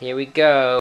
Here we go.